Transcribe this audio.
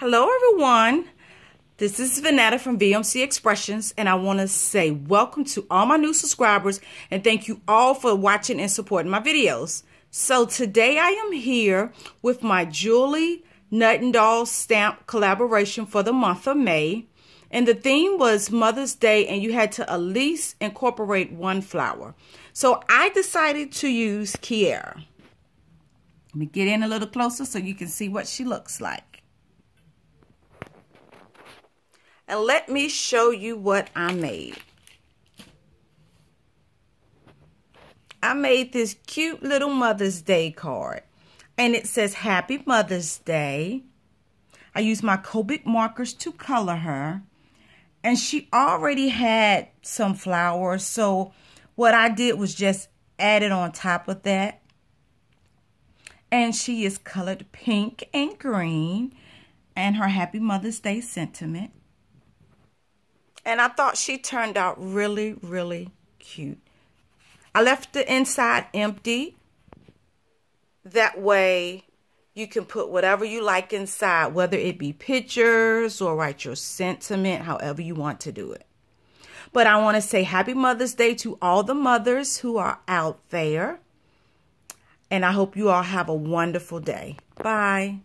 Hello, everyone. This is Vanetta from VMC Expressions, and I want to say welcome to all my new subscribers and thank you all for watching and supporting my videos. So today I am here with my Julie Nutting doll stamp collaboration for the month of May. And the theme was Mother's Day, and you had to at least incorporate one flower. So I decided to use Kiara. Let me get in a little closer so you can see what she looks like. And let me show you what I made. I made this cute little Mother's Day card. And it says Happy Mother's Day. I used my Copic markers to color her. And she already had some flowers. So what I did was just add it on top of that. And she is colored pink and green. And her Happy Mother's Day sentiment. And I thought she turned out really, really cute. I left the inside empty. That way you can put whatever you like inside, whether it be pictures or write your sentiment, however you want to do it. But I want to say happy Mother's Day to all the mothers who are out there. And I hope you all have a wonderful day. Bye.